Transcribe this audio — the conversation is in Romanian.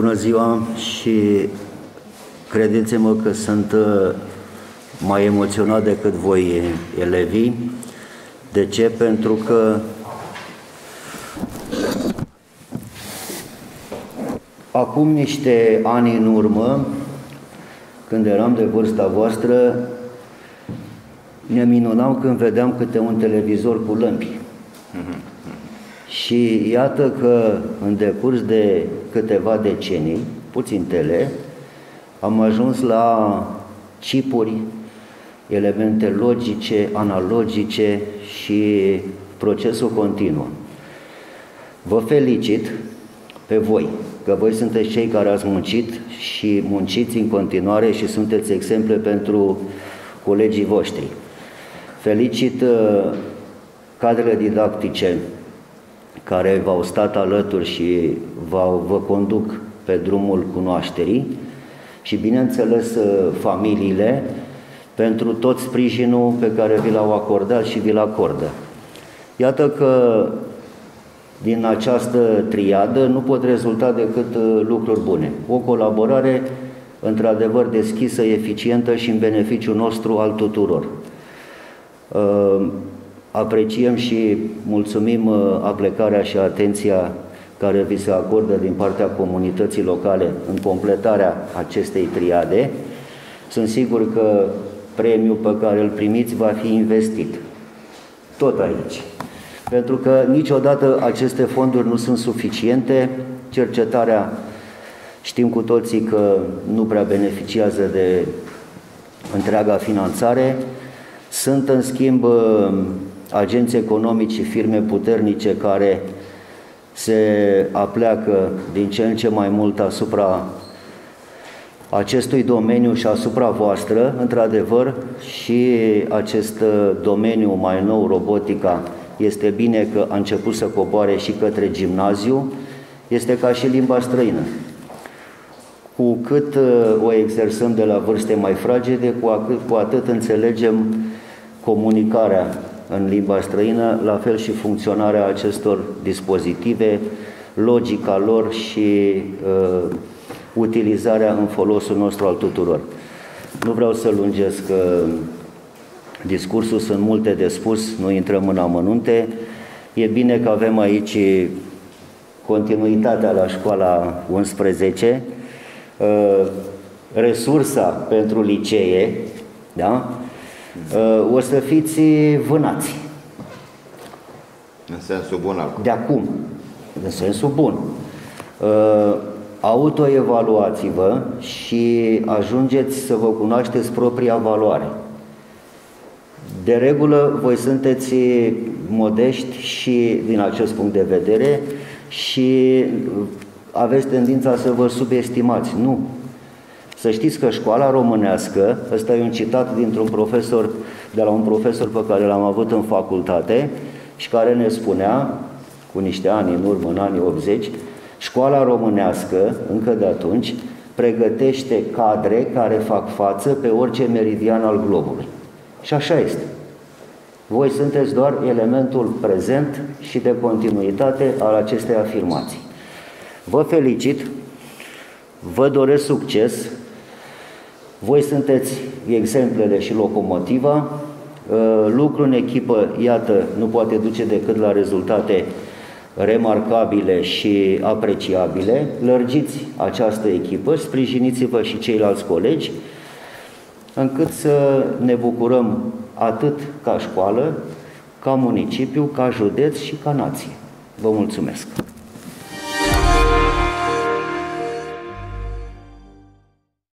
Bună ziua și credeți-mă că sunt uh, mai emoționat decât voi elevii. De ce? Pentru că acum niște ani în urmă, când eram de vârsta voastră, ne minunam când vedeam câte un televizor cu lămpi. Și iată că în decurs de câteva decenii, puțin tele, am ajuns la chipuri, elemente logice, analogice și procesul continuă. Vă felicit pe voi, că voi sunteți cei care ați muncit și munciți în continuare și sunteți exemple pentru colegii voștri. Felicit uh, cadrele didactice care v-au stat alături și vă conduc pe drumul cunoașterii și, bineînțeles, familiile pentru tot sprijinul pe care vi l-au acordat și vi-l acordă. Iată că din această triadă nu pot rezulta decât uh, lucruri bune. O colaborare într-adevăr deschisă, eficientă și în beneficiul nostru al tuturor. Uh, Apreciem și mulțumim uh, aplecarea și atenția care vi se acordă din partea comunității locale în completarea acestei triade. Sunt sigur că premiul pe care îl primiți va fi investit tot aici. Pentru că niciodată aceste fonduri nu sunt suficiente. Cercetarea știm cu toții că nu prea beneficiază de întreaga finanțare. Sunt în schimb uh, agenți economici și firme puternice care se apleacă din ce în ce mai mult asupra acestui domeniu și asupra voastră, într-adevăr, și acest domeniu mai nou, robotica, este bine că a început să coboare și către gimnaziu, este ca și limba străină. Cu cât uh, o exersăm de la vârste mai fragede, cu atât, cu atât înțelegem comunicarea în limba străină, la fel și funcționarea acestor dispozitive, logica lor și uh, utilizarea în folosul nostru al tuturor. Nu vreau să lungesc uh, discursul, sunt multe de spus, nu intrăm în amănunte. E bine că avem aici continuitatea la școala 11, uh, resursa pentru licee, da? Uh, o să fiți vânați. În sensul bun acum. De acum, în sensul bun. Uh, autoevaluați-vă și ajungeți să vă cunoașteți propria valoare. De regulă, voi sunteți modești și din acest punct de vedere și aveți tendința să vă subestimați. Nu, să știți că școala românească, ăsta e un citat dintr-un profesor, de la un profesor pe care l-am avut în facultate și care ne spunea, cu niște ani în urmă, în anii 80, școala românească, încă de atunci, pregătește cadre care fac față pe orice meridian al globului. Și așa este. Voi sunteți doar elementul prezent și de continuitate al acestei afirmații. Vă felicit, vă doresc succes, voi sunteți exemplele și locomotiva. Uh, lucru în echipă, iată, nu poate duce decât la rezultate remarcabile și apreciabile. Lărgiți această echipă, sprijiniți-vă și ceilalți colegi, încât să ne bucurăm atât ca școală, ca municipiu, ca județ și ca nație. Vă mulțumesc!